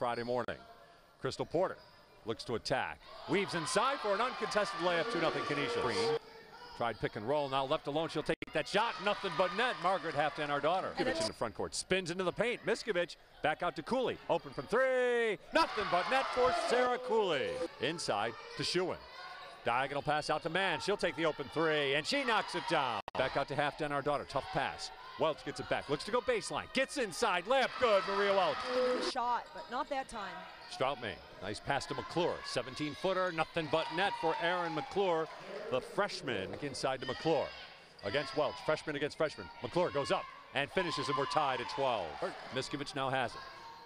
Friday morning. Crystal Porter looks to attack. Weaves inside for an uncontested layup, 2 0 Canisius. Green tried pick and roll, now left alone, she'll take that shot, nothing but net. Margaret Halfdanardottir. Miskovich in the front court, spins into the paint. Miskovich back out to Cooley, open from three, nothing but net for Sarah Cooley. Inside to Schuin. Diagonal pass out to Mann. She'll take the open three, and she knocks it down. Back out to Halfdanardottir. Tough pass. Welch gets it back. Looks to go baseline. Gets inside. Layup good. Maria Welch. Shot, but not that time. Strautmane. Nice pass to McClure. 17 footer. Nothing but net for Aryn McClure. The freshman inside to McClure. Against Welch. Freshman against freshman. McClure goes up and finishes, and we're tied at 12. Miskovich now has it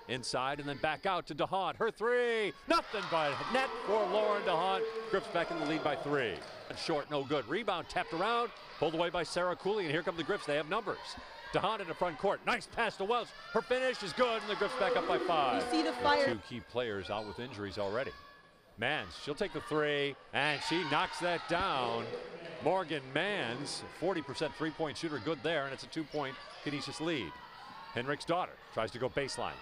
inside and then back out to DeHaan. Her three, nothing but net for Lauren DeHaan. Griffs back in the lead by three. Short, no good. Rebound tapped around, pulled away by Sarah Cooley, and here come the Griffs. They have numbers. DeHaan in the front court. Nice pass to Welch. Her finish is good, and the Griffs back up by five. You see the fire. Two key players out with injuries already. Manz, she'll take the three, and she knocks that down. Morgan Manz, 40% three-point shooter, good there, and it's a two-point Canisius lead. Hinriksdottir tries to go baseline.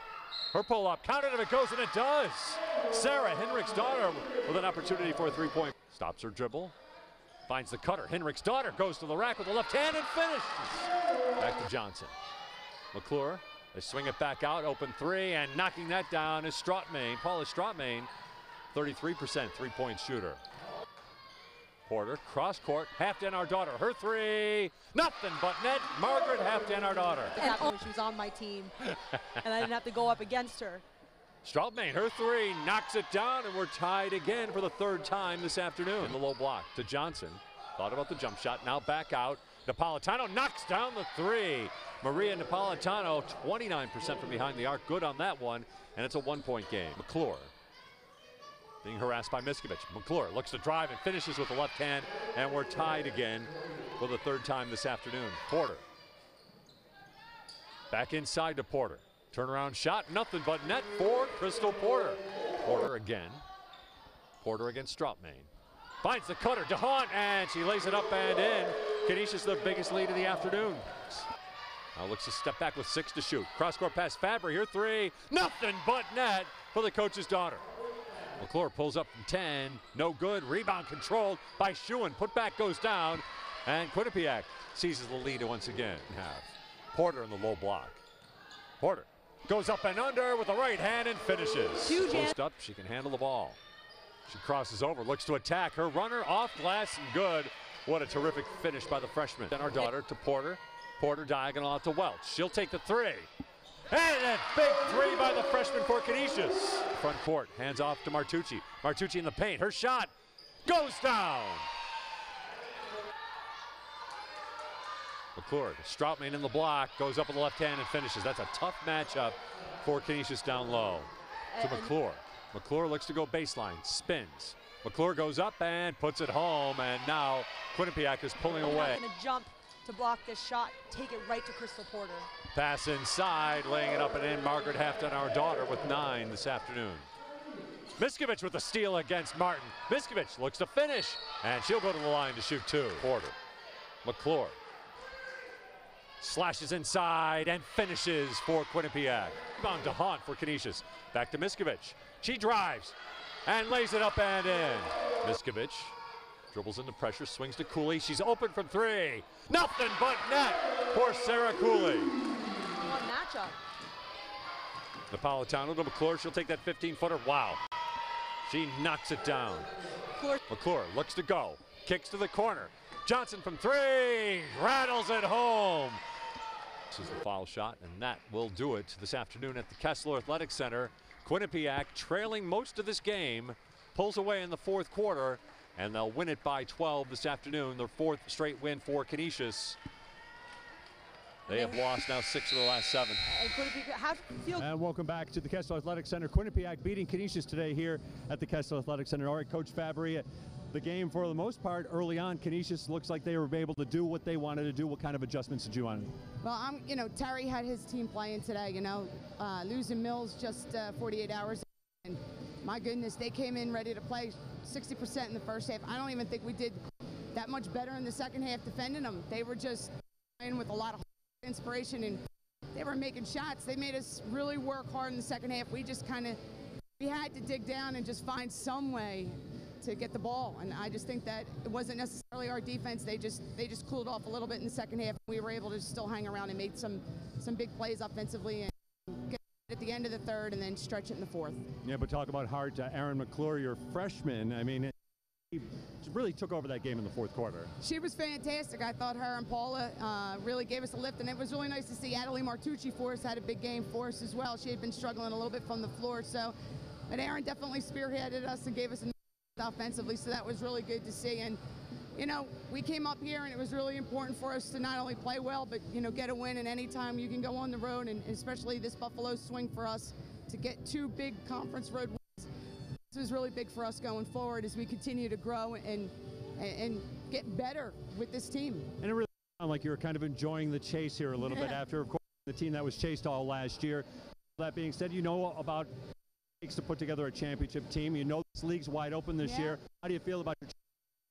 Her pull up, counted if it goes, and it does. Sarah Hinriksdottir with an opportunity for a three point. Stops her dribble, finds the cutter. Hinriksdottir goes to the rack with the left hand and finishes. Back to Johnson. McClure, they swing it back out, open three, and knocking that down is Strautmane. Paula Strautmane, 33% three point shooter. Porter, cross court, Halfdanardottir. Her three, nothing but net. Margaret Halfdanardottir. And she was on my team, and I didn't have to go up against her. Strautmane, her three, knocks it down, and we're tied again for the third time this afternoon. In the low block to Johnson. Thought about the jump shot, now back out. Napolitano knocks down the three. Maria Napolitano, 29% from behind the arc. Good on that one, and it's a one-point game. McClure being harassed by Miskovich. McClure looks to drive and finishes with the left hand, and we're tied again for the third time this afternoon. Porter. Back inside to Porter. Turnaround shot, nothing but net for Crystal Porter. Porter again. Porter against Strautmane. Finds the cutter, DeHaan, and she lays it up and in. Canisius the biggest lead of the afternoon. Now looks to step back with six to shoot. Cross court pass, Fabbri here, three. Nothing but net for the coach's daughter. McClure pulls up from 10. No good. Rebound controlled by Schuin. Putback goes down. And Quinnipiac seizes the lead once again. Have Porter in the low block. Porter goes up and under with the right hand and finishes. Post up. She can handle the ball. She crosses over, looks to attack. Her runner off glass and good. What a terrific finish by the freshman. Then our daughter to Porter. Porter diagonal out to Welch. She'll take the three. And a big three by the freshman for Canisius. Front court, hands off to Martucci. Martucci in the paint. Her shot goes down. McClure, Strautmane in the block, goes up with the left hand and finishes. That's a tough matchup for Canisius down low. To McClure. McClure looks to go baseline, spins. McClure goes up and puts it home, and now Quinnipiac is pulling away. going to jump to block this shot, take it right to Crystal Porter. Pass inside, laying it up and in. Margaret Halfdanardottir, with nine this afternoon. Miskovich with the steal against Martin. Miskovich looks to finish, and she'll go to the line to shoot two. Porter, McClure, slashes inside and finishes for Quinnipiac. Rebound DeHaan for Canisius. Back to Miskovich. She drives and lays it up and in. Miskovich dribbles into pressure, swings to Cooley. She's open from three. Nothing but net for Sarah Cooley. One matchup. Napolitano to McClure. She'll take that 15 footer. Wow. She knocks it down. McClure. McClure looks to go. Kicks to the corner. Johnson from three. Rattles it home. This is the foul shot, and that will do it this afternoon at the Koessler Athletic Center. Quinnipiac trailing most of this game, pulls away in the fourth quarter, and they'll win it by 12 this afternoon. Their fourth straight win for Canisius. They have lost now six of the last seven. And Quinnipiac, how do you feel? And welcome back to the Koessler Athletic Center. Quinnipiac beating Canisius today here at the Koessler Athletic Center. All right, Coach Fabbri, the game for the most part early on, Canisius looks like they were able to do what they wanted to do. What kind of adjustments did you want? Well, I'm, you know, Terry had his team playing today. You know, uh, losing Mills just uh, 48 hours, and my goodness, they came in ready to play 60% in the first half. I don't even think we did that much better in the second half defending them. They were just playing with a lot of inspiration and they were making shots. They made us really work hard in the second half. We just kind of we had to dig down and just find some way to get the ball. And I just think that it wasn't necessarily our defense. They just they just cooled off a little bit in the second half. We were able to still hang around and make some some big plays offensively and get at the end of the third and then stretch it in the fourth. Yeah, but talk about hard to Aryn McClure, your freshman. I mean, he really took over that game in the fourth quarter. She was fantastic. I thought her and Paula uh, really gave us a lift, and it was really nice to see Adily Martucci for us had a big game for us as well. She had been struggling a little bit from the floor, so but Aryn definitely spearheaded us and gave us a offensively, so that was really good to see. And you know, we came up here, and it was really important for us to not only play well, but you know, get a win. And anytime you can go on the road, and especially this Buffalo swing for us to get two big conference road wins, this was really big for us going forward as we continue to grow and and, get better with this team. And it really sounded like you were kind of enjoying the chase here a little bit after, of course, the team that was chased all last year. That being said, you know about takes to put together a championship team. You know this league's wide open this Yeah. year. How do you feel about your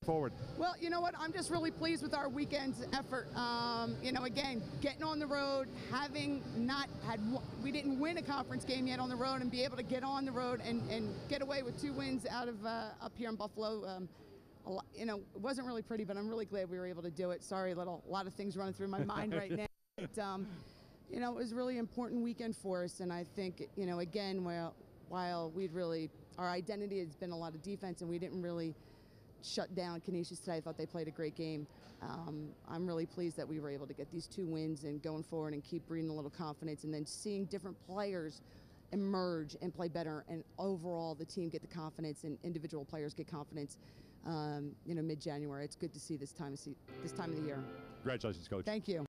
forward? Well, you know what? I'm just really pleased with our weekend's effort. Um, you know, again, getting on the road, having not had, we didn't win a conference game yet on the road, and be able to get on the road and, and get away with two wins out of uh, up here in Buffalo. Um, a lot, you know, it wasn't really pretty, but I'm really glad we were able to do it. Sorry, little, a lot of things running through my mind right now. But, um, you know, it was a really important weekend for us, and I think, you know, again, while while we'd really, our identity has been a lot of defense, and we didn't really shut down Canisius today. I thought they played a great game. Um, I'm really pleased that we were able to get these two wins and going forward and keep breeding a little confidence, and then seeing different players emerge and play better, and overall the team get the confidence and individual players get confidence. Um, you know, mid-January, it's good to see this time of se- this time of the year. Congratulations, Coach. Thank you.